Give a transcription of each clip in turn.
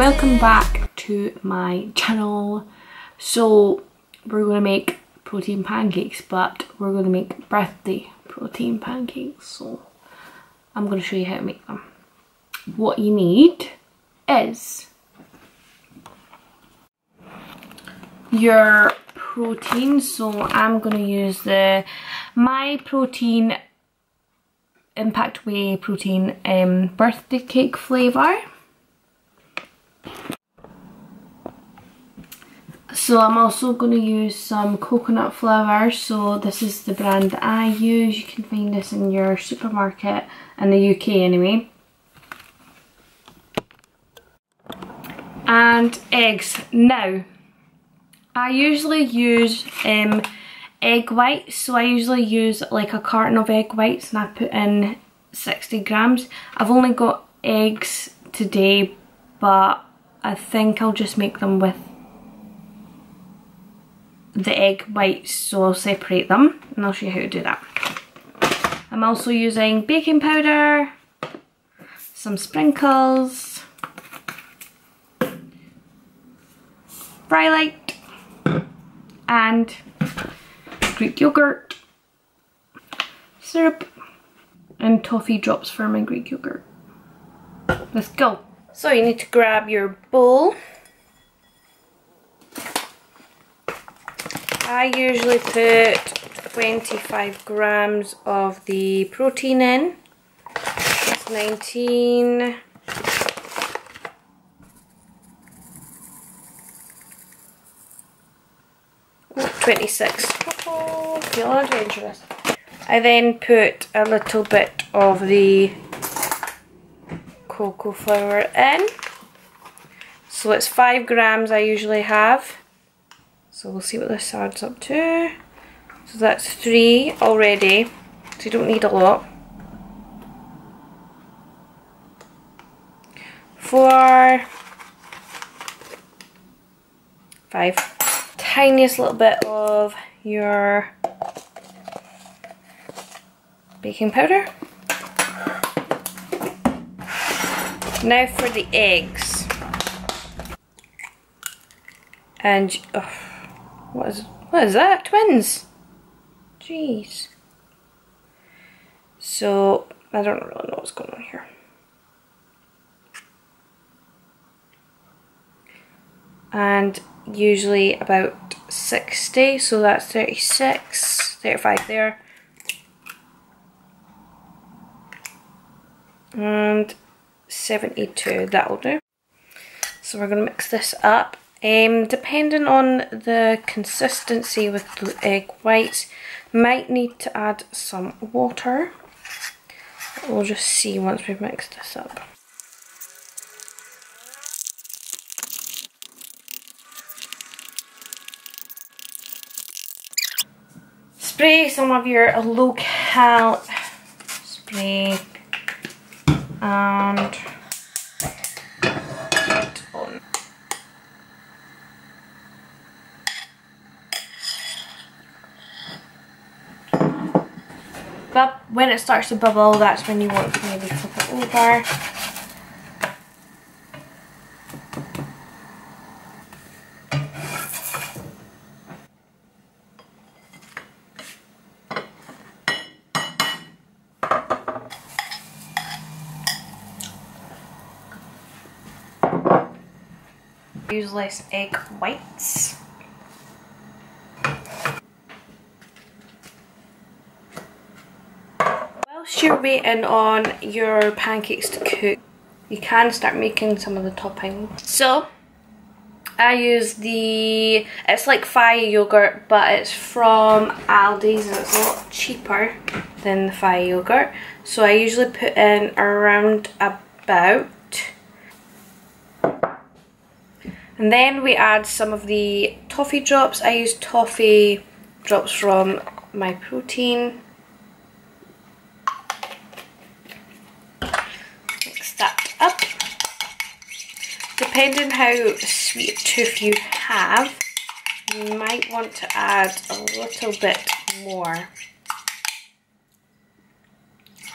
welcome back to my channel. So, we're going to make protein pancakes, but we're going to make birthday protein pancakes. So, I'm going to show you how to make them. What you need is your protein. So, I'm going to use the Myprotein Impact Whey Protein um, birthday cake flavour. So I'm also going to use some coconut flour. So this is the brand I use. You can find this in your supermarket in the UK anyway. And eggs. Now, I usually use um, egg whites. So I usually use like a carton of egg whites and I put in 60 grams. I've only got eggs today but I think I'll just make them with the egg whites so I'll separate them and I'll show you how to do that. I'm also using baking powder, some sprinkles, fry light and Greek yogurt, syrup and toffee drops for my Greek yogurt. Let's go. So you need to grab your bowl. I usually put 25 grams of the protein in. It's 19. Oh, 26. Oh, feel adventurous. I then put a little bit of the cocoa flour in. So it's 5 grams I usually have. So we'll see what this adds up to. So that's 3 already. So you don't need a lot. 4 5 Tiniest little bit of your baking powder. Now for the eggs. And, oh, what is, what is that? Twins? Jeez. So, I don't really know what's going on here. And usually about 60, so that's 36, 35 there. And 72, that'll do. So we're going to mix this up. Um, depending on the consistency with the egg whites, might need to add some water. We'll just see once we've mixed this up. Spray some of your local spray and get on. But when it starts to bubble, that's when you want to maybe flip it over. Use less egg whites. Whilst you're waiting on your pancakes to cook, you can start making some of the topping. So, I use the, it's like Fage yogurt, but it's from Aldi's and it's a lot cheaper than the Fage yogurt. So I usually put in around about And then we add some of the toffee drops. I use toffee drops from Myprotein. Mix that up. Depending how sweet tooth you have, you might want to add a little bit more.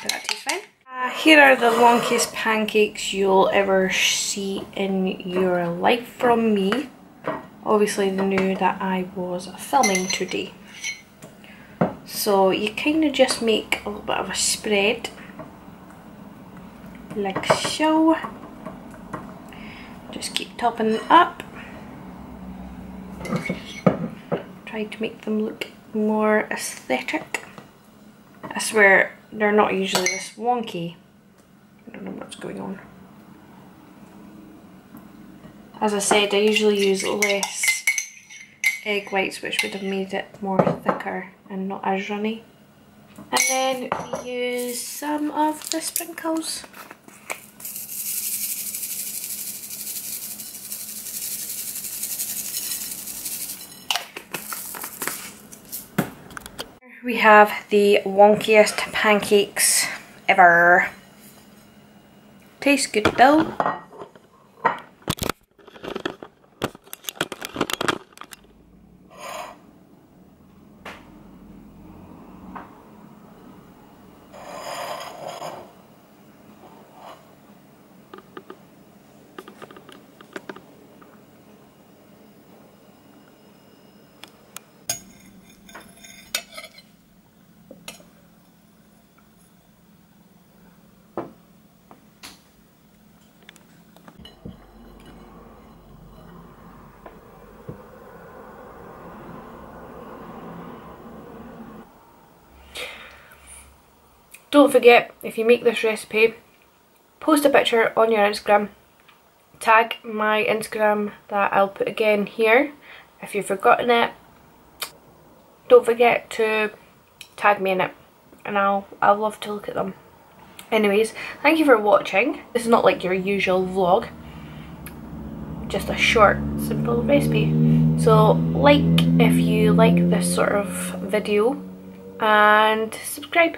But that tastes fine. Uh, here are the wonkiest pancakes you'll ever see in your life from me. Obviously they knew that I was filming today. So you kind of just make a little bit of a spread. Like so. Just keep topping them up. Try to make them look more aesthetic. I swear they're not usually this wonky. I don't know what's going on. As I said, I usually use less egg whites which would have made it more thicker and not as runny. And then we use some of the sprinkles. We have the wonkiest pancakes ever. Tastes good though. Don't forget, if you make this recipe, post a picture on your Instagram, tag my Instagram that I'll put again here. If you've forgotten it, don't forget to tag me in it and I'll, I'll love to look at them. Anyways, thank you for watching. This is not like your usual vlog, just a short, simple recipe. So like if you like this sort of video and subscribe.